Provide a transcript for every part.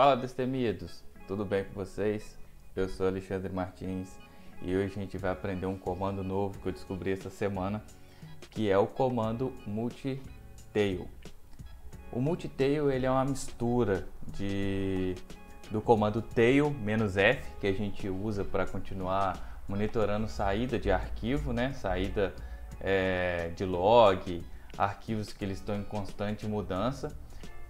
Fala destemidos, tudo bem com vocês? Eu sou Alexandre Martins e hoje a gente vai aprender um comando novo que eu descobri essa semana, que é o comando multitail. O multitail ele é uma mistura de do comando tail "-f", que a gente usa para continuar monitorando saída de arquivo, né? Saída é, de log, arquivos que eles estão em constante mudança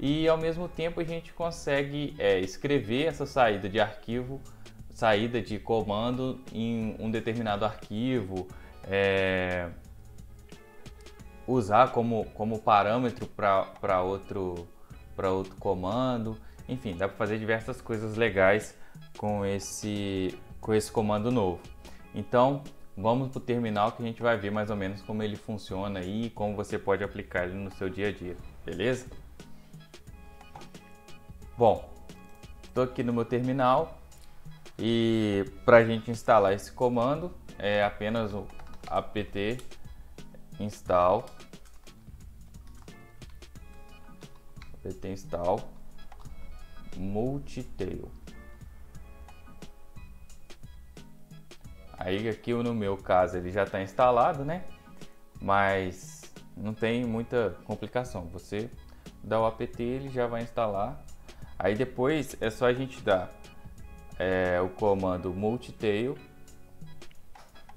e ao mesmo tempo a gente consegue é, escrever essa saída de arquivo, saída de comando em um determinado arquivo, é, usar como, como parâmetro para outro, outro comando, enfim, dá para fazer diversas coisas legais com esse, com esse comando novo. Então, vamos para o terminal que a gente vai ver mais ou menos como ele funciona e como você pode aplicar ele no seu dia a dia, beleza? Bom, estou aqui no meu terminal e para a gente instalar esse comando é apenas o apt install. apt install multitail. Aí aqui no meu caso ele já está instalado né? Mas não tem muita complicação. Você dá o apt ele já vai instalar Aí depois é só a gente dar é, o comando multitail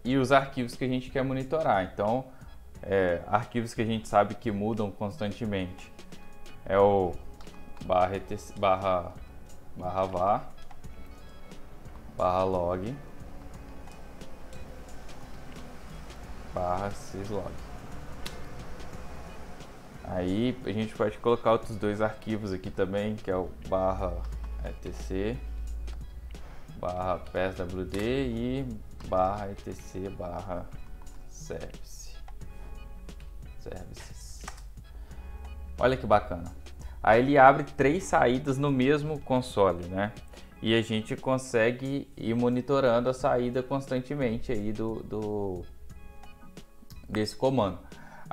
e os arquivos que a gente quer monitorar. Então, é, arquivos que a gente sabe que mudam constantemente é o barra, barra, barra var, barra log, barra syslog. Aí a gente pode colocar outros dois arquivos aqui também, que é o barra etc barra pswd e barra etc barra service services. Olha que bacana. Aí ele abre três saídas no mesmo console, né? E a gente consegue ir monitorando a saída constantemente aí do, do desse comando.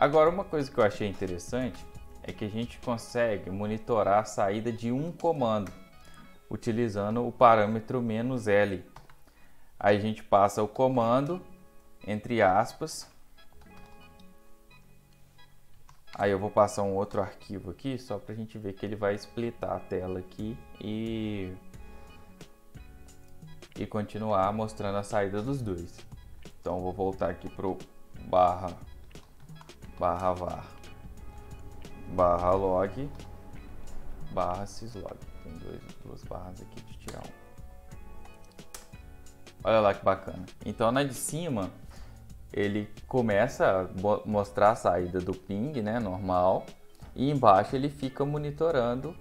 Agora, uma coisa que eu achei interessante é que a gente consegue monitorar a saída de um comando utilizando o parâmetro "-l". Aí a gente passa o comando entre aspas. Aí eu vou passar um outro arquivo aqui só para a gente ver que ele vai splitar a tela aqui e e continuar mostrando a saída dos dois. Então vou voltar aqui pro barra barra var barra log barra syslog. Tem dois, duas barras aqui de tirar um. Olha lá que bacana. Então na de cima ele começa a mostrar a saída do ping, né, normal, e embaixo ele fica monitorando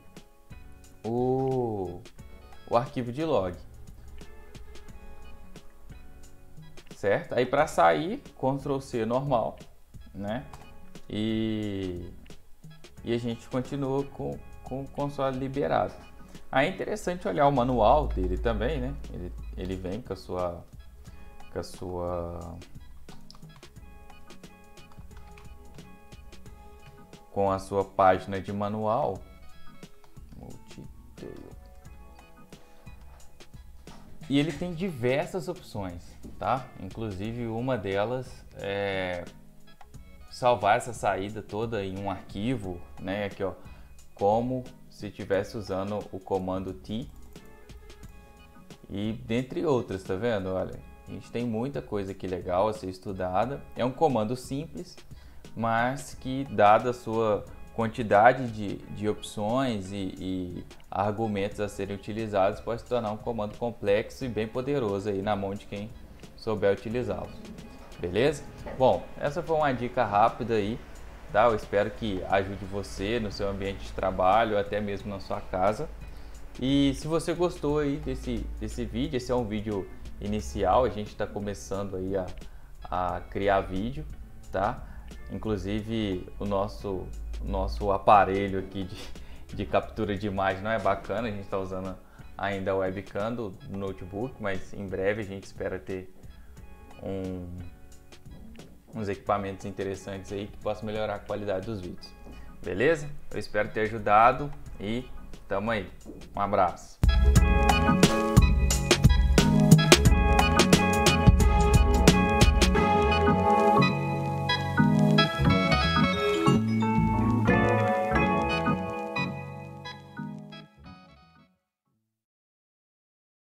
o, o arquivo de log. Certo? Aí para sair, Ctrl C normal, né? E, e a gente continua com, com o console liberado. Aí é interessante olhar o manual dele também, né? Ele, ele vem com a sua com a sua com a sua página de manual e ele tem diversas opções, tá? Inclusive uma delas é salvar essa saída toda em um arquivo, né? Aqui, ó, como se estivesse usando o comando T e dentre outras, tá vendo? Olha, a gente tem muita coisa aqui legal a ser estudada. É um comando simples, mas que dada a sua quantidade de, de opções e, e, argumentos a serem utilizados, pode se tornar um comando complexo e bem poderoso aí na mão de quem souber utilizá-lo beleza? Bom, essa foi uma dica rápida aí, tá? Eu espero que ajude você no seu ambiente de trabalho, até mesmo na sua casa. E se você gostou aí desse, desse vídeo, esse é um vídeo inicial, a gente está começando aí a, a criar vídeo, tá? Inclusive o nosso, nosso aparelho aqui de, de captura de imagem não é bacana, a gente está usando ainda a webcam do notebook, mas em breve a gente espera ter um uns equipamentos interessantes aí que possam melhorar a qualidade dos vídeos. Beleza? Eu espero ter ajudado e Tamo aí. Um abraço.